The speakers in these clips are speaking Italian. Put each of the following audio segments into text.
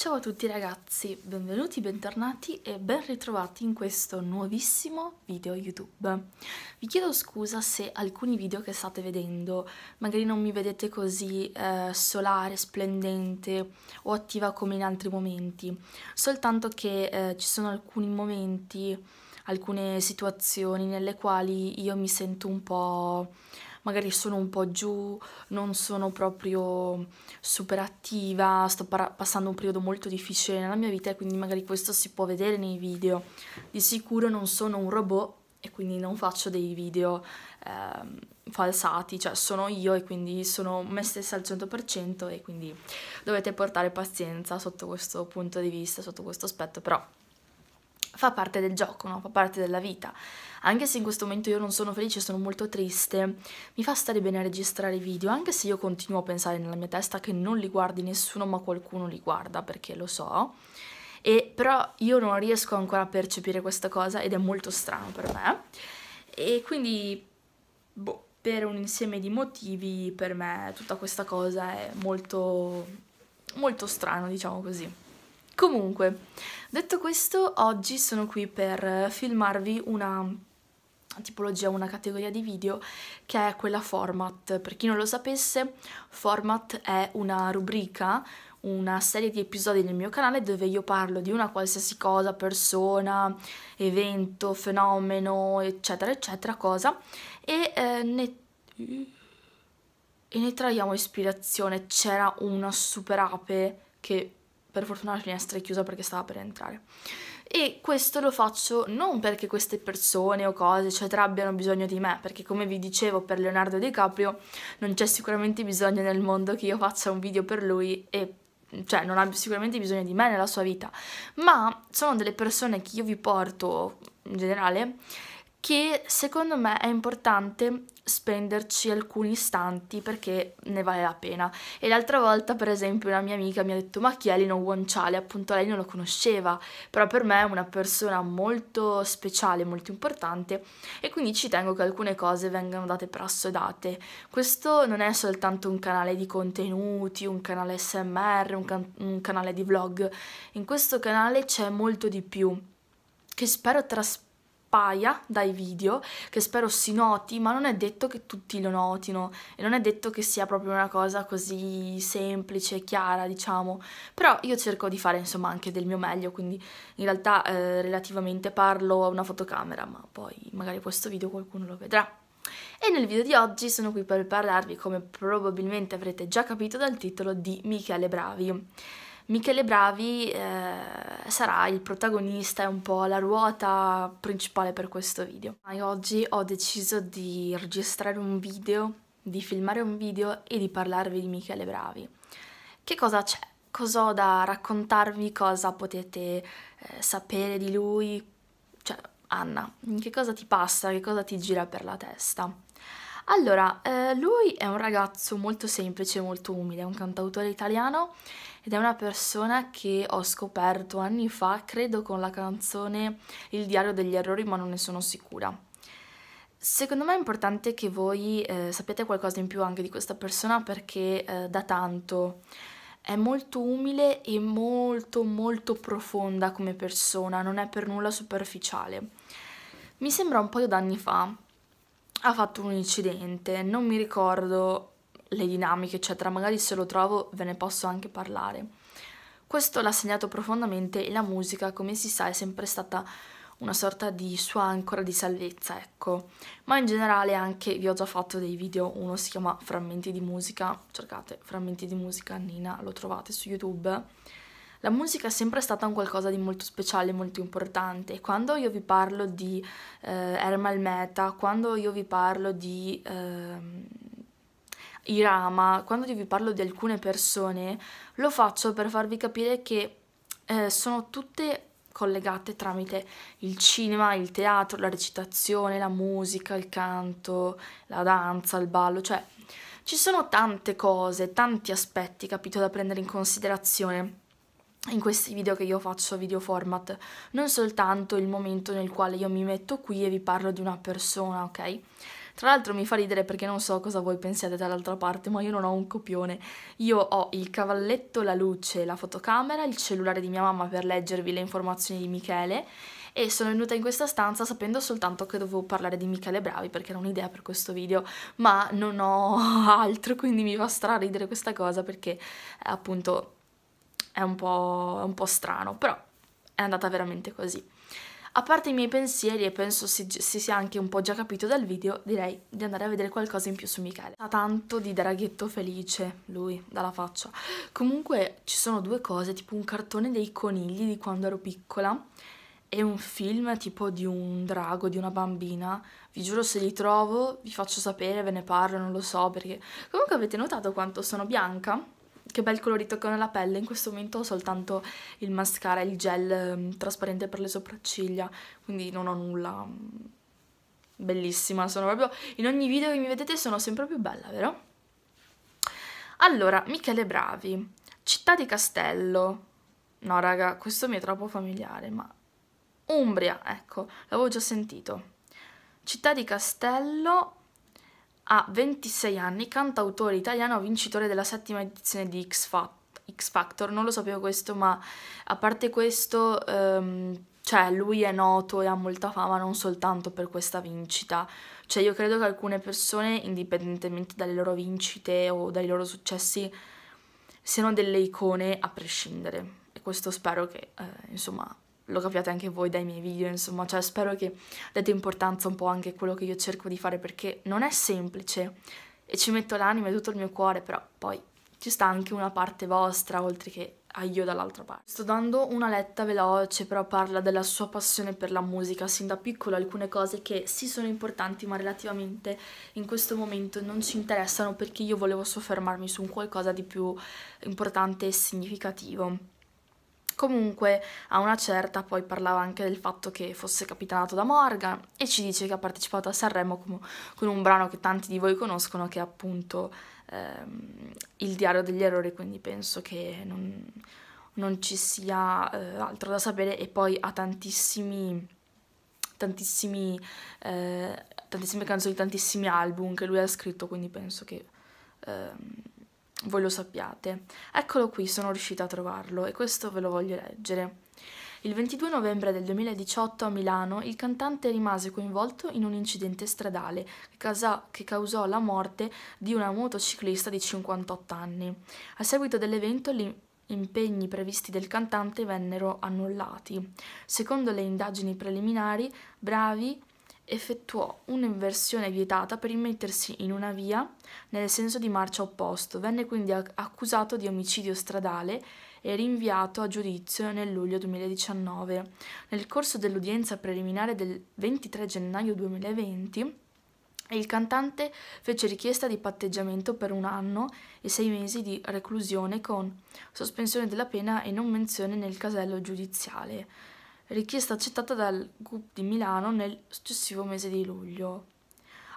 Ciao a tutti ragazzi, benvenuti, bentornati e ben ritrovati in questo nuovissimo video YouTube. Vi chiedo scusa se alcuni video che state vedendo magari non mi vedete così eh, solare, splendente o attiva come in altri momenti, soltanto che eh, ci sono alcuni momenti, alcune situazioni nelle quali io mi sento un po' magari sono un po' giù, non sono proprio super attiva, sto passando un periodo molto difficile nella mia vita e quindi magari questo si può vedere nei video. Di sicuro non sono un robot e quindi non faccio dei video eh, falsati, cioè sono io e quindi sono me stessa al 100% e quindi dovete portare pazienza sotto questo punto di vista, sotto questo aspetto, però fa parte del gioco, no? fa parte della vita. Anche se in questo momento io non sono felice, sono molto triste, mi fa stare bene a registrare video, anche se io continuo a pensare nella mia testa che non li guardi nessuno, ma qualcuno li guarda, perché lo so. E però io non riesco ancora a percepire questa cosa ed è molto strano per me. E quindi, boh, per un insieme di motivi, per me tutta questa cosa è molto, molto strano, diciamo così. Comunque, detto questo, oggi sono qui per filmarvi una tipologia, una categoria di video che è quella format. Per chi non lo sapesse, format è una rubrica, una serie di episodi nel mio canale dove io parlo di una qualsiasi cosa, persona, evento, fenomeno, eccetera, eccetera, cosa, e eh, ne e ne traiamo ispirazione. C'era una super ape che per fortuna la finestra è chiusa perché stava per entrare. E questo lo faccio non perché queste persone o cose, eccetera, abbiano bisogno di me, perché come vi dicevo per Leonardo DiCaprio non c'è sicuramente bisogno nel mondo che io faccia un video per lui e cioè non ha sicuramente bisogno di me nella sua vita, ma sono delle persone che io vi porto in generale che secondo me è importante spenderci alcuni istanti perché ne vale la pena. E l'altra volta, per esempio, una mia amica mi ha detto: Ma chi è Lino Guanciale? Appunto, lei non lo conosceva, però per me è una persona molto speciale, molto importante, e quindi ci tengo che alcune cose vengano date per assodate. Questo non è soltanto un canale di contenuti, un canale SMR, un, can- un canale di vlog. In questo canale c'è molto di più che spero trasmettere paia dai video che spero si noti ma non è detto che tutti lo notino e non è detto che sia proprio una cosa così semplice e chiara diciamo. Però io cerco di fare insomma anche del mio meglio quindi in realtà eh, relativamente parlo a una fotocamera ma poi magari questo video qualcuno lo vedrà. E nel video di oggi sono qui per parlarvi come probabilmente avrete già capito dal titolo di Michele Bravi Michele Bravi eh, sarà il protagonista e un po' la ruota principale per questo video. E oggi ho deciso di registrare un video, di filmare un video e di parlarvi di Michele Bravi. Che cosa c'è? Cosa ho da raccontarvi? Cosa potete eh, sapere di lui? Cioè, Anna, che cosa ti passa? Che cosa ti gira per la testa? Allora, eh, lui è un ragazzo molto semplice, molto umile, è un cantautore italiano ed è una persona che ho scoperto anni fa, credo con la canzone Il diario degli errori, ma non ne sono sicura. Secondo me è importante che voi eh, sappiate qualcosa in più anche di questa persona perché eh, da tanto è molto umile e molto molto profonda come persona, non è per nulla superficiale. Mi sembra un paio d'anni fa ha fatto un incidente, non mi ricordo le dinamiche, eccetera, magari se lo trovo ve ne posso anche parlare. Questo l'ha segnato profondamente e la musica, come si sa, è sempre stata una sorta di sua ancora di salvezza, ecco. Ma in generale anche vi ho già fatto dei video, uno si chiama Frammenti di musica, cercate Frammenti di musica Nina, lo trovate su YouTube. La musica è sempre stata un qualcosa di molto speciale, molto importante. Quando io vi parlo di eh, Ermal Meta, quando io vi parlo di eh, Irama, quando io vi parlo di alcune persone, lo faccio per farvi capire che eh, sono tutte collegate tramite il cinema, il teatro, la recitazione, la musica, il canto, la danza, il ballo, cioè ci sono tante cose, tanti aspetti, capito, da prendere in considerazione in questi video che io faccio video format, non soltanto il momento nel quale io mi metto qui e vi parlo di una persona, ok? Tra l'altro mi fa ridere perché non so cosa voi pensiate dall'altra parte, ma io non ho un copione. Io ho il cavalletto, la luce, la fotocamera, il cellulare di mia mamma per leggervi le informazioni di Michele e sono venuta in questa stanza sapendo soltanto che dovevo parlare di Michele Bravi perché era un'idea per questo video, ma non ho altro, quindi mi fa straridere questa cosa perché appunto è un po', un po strano, però è andata veramente così. A parte i miei pensieri, e penso si, si, sia anche un po' già capito dal video, direi di andare a vedere qualcosa in più su Michele. Ha tanto di draghetto felice, lui, dalla faccia. Comunque ci sono due cose, tipo un cartone dei conigli di quando ero piccola e un film tipo di un drago, di una bambina. Vi giuro se li trovo vi faccio sapere, ve ne parlo, non lo so perché... Comunque avete notato quanto sono bianca? Che bel colorito che ho nella pelle, in questo momento ho soltanto il mascara il gel um, trasparente per le sopracciglia, quindi non ho nulla. Bellissima, sono proprio... In ogni video che mi vedete sono sempre più bella, vero? Allora, Michele Bravi, Città di Castello. No, raga, questo mi è troppo familiare, ma... Umbria, ecco, l'avevo già sentito. Città di Castello, ha 26 anni, cantautore italiano, vincitore della settima edizione di X, Factor. Non lo sapevo questo, ma a parte questo, ehm, cioè lui è noto e ha molta fama non soltanto per questa vincita. Cioè io credo che alcune persone, indipendentemente dalle loro vincite o dai loro successi, siano delle icone a prescindere. E questo spero che, eh, insomma, lo capiate anche voi dai miei video, insomma, cioè spero che date importanza un po' anche a quello che io cerco di fare perché non è semplice e ci metto l'anima e tutto il mio cuore, però poi ci sta anche una parte vostra oltre che a io dall'altra parte. Sto dando una letta veloce, però parla della sua passione per la musica, sin da piccolo alcune cose che sì sono importanti, ma relativamente in questo momento non ci interessano perché io volevo soffermarmi su un qualcosa di più importante e significativo. Comunque a una certa poi parlava anche del fatto che fosse capitanato da Morgan e ci dice che ha partecipato a Sanremo con, con un brano che tanti di voi conoscono che è appunto ehm, Il diario degli errori, quindi penso che non, non ci sia eh, altro da sapere. E poi ha tantissimi tantissimi eh, tantissime canzoni, tantissimi album che lui ha scritto, quindi penso che ehm, voi lo sappiate. Eccolo qui, sono riuscita a trovarlo e questo ve lo voglio leggere. Il 22 novembre del 2018 a Milano il cantante rimase coinvolto in un incidente stradale che, causò la morte di una motociclista di 58 anni. A seguito dell'evento gli impegni previsti del cantante vennero annullati. Secondo le indagini preliminari, Bravi effettuò un'inversione vietata per immettersi in una via nel senso di marcia opposto. Venne quindi accusato di omicidio stradale e rinviato a giudizio nel luglio 2019. Nel corso dell'udienza preliminare del 23 gennaio 2020, il cantante fece richiesta di patteggiamento per un anno e sei mesi di reclusione con sospensione della pena e non menzione nel casello giudiziale richiesta accettata dal GUP di Milano nel successivo mese di luglio.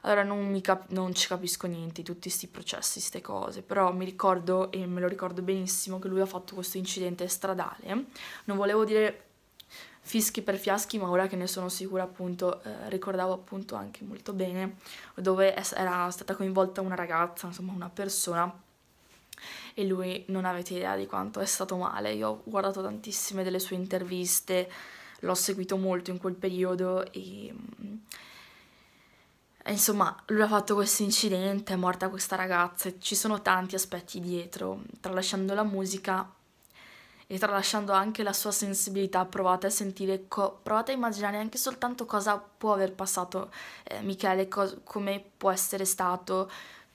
Allora non, non ci capisco niente di tutti questi processi, queste cose, però mi ricordo e me lo ricordo benissimo che lui ha fatto questo incidente stradale. Non volevo dire fischi per fiaschi, ma ora che ne sono sicura appunto eh, ricordavo appunto anche molto bene dove era stata coinvolta una ragazza, insomma una persona e lui non avete idea di quanto è stato male. Io ho guardato tantissime delle sue interviste l'ho seguito molto in quel periodo e, e insomma lui ha fatto questo incidente, è morta questa ragazza e ci sono tanti aspetti dietro, tralasciando la musica e tralasciando anche la sua sensibilità, provate a sentire, provate a immaginare anche soltanto cosa può aver passato eh, Michele, co- come può essere stato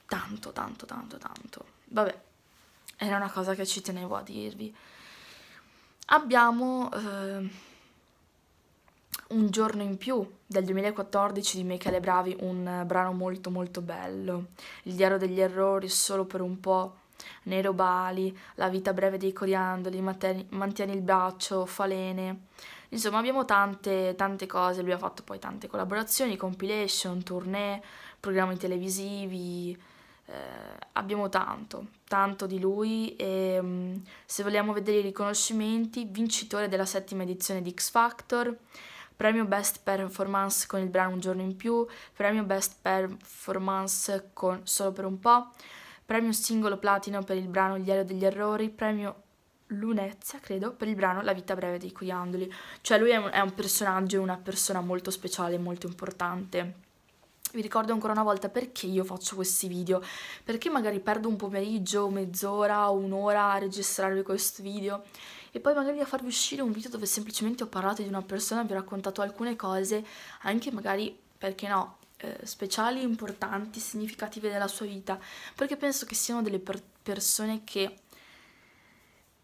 tanto, tanto, tanto, tanto. Vabbè, era una cosa che ci tenevo a dirvi. Abbiamo... Eh, un giorno in più del 2014 di Michele Bravi, un brano molto molto bello. Il diario degli errori, solo per un po'. Nero Bali, La vita breve dei coriandoli, Mantieni il braccio, Falene. Insomma, abbiamo tante, tante cose. Lui ha fatto poi tante collaborazioni, compilation, tournée, programmi televisivi. Eh, abbiamo tanto, tanto di lui e mm, se vogliamo vedere i riconoscimenti, vincitore della settima edizione di X Factor, premio Best Performance con il brano Un giorno in più, premio Best Performance con Solo per un po', premio singolo platino per il brano Gli aerei degli errori, premio Lunezia, credo, per il brano La vita breve dei Coriandoli. Cioè lui è un, è un personaggio, una persona molto speciale, molto importante. Vi ricordo ancora una volta perché io faccio questi video, perché magari perdo un pomeriggio, mezz'ora, un'ora a registrarvi questo video e poi magari a farvi uscire un video dove semplicemente ho parlato di una persona, vi ho raccontato alcune cose, anche magari, perché no, eh, speciali, importanti, significative della sua vita, perché penso che siano delle per persone che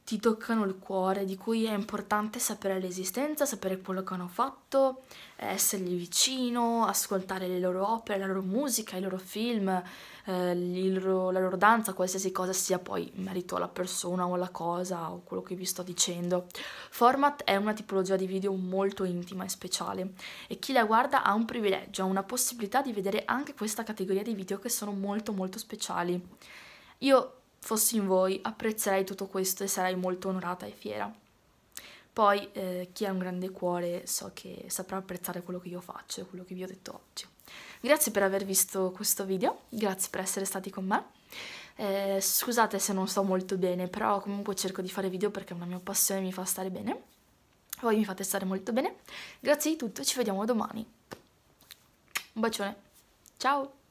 ti toccano il cuore, di cui è importante sapere l'esistenza, sapere quello che hanno fatto, essergli vicino, ascoltare le loro opere, la loro musica, i loro film, eh, loro, la loro danza, qualsiasi cosa sia poi in merito alla persona o alla cosa o quello che vi sto dicendo. Format è una tipologia di video molto intima e speciale e chi la guarda ha un privilegio, ha una possibilità di vedere anche questa categoria di video che sono molto molto speciali. Io fossi in voi apprezzerei tutto questo e sarei molto onorata e fiera. Poi eh, chi ha un grande cuore so che saprà apprezzare quello che io faccio e quello che vi ho detto oggi. Grazie per aver visto questo video, grazie per essere stati con me. Eh, scusate se non sto molto bene, però comunque cerco di fare video perché è una mia passione mi fa stare bene. Voi mi fate stare molto bene. Grazie di tutto, ci vediamo domani. Un bacione. Ciao!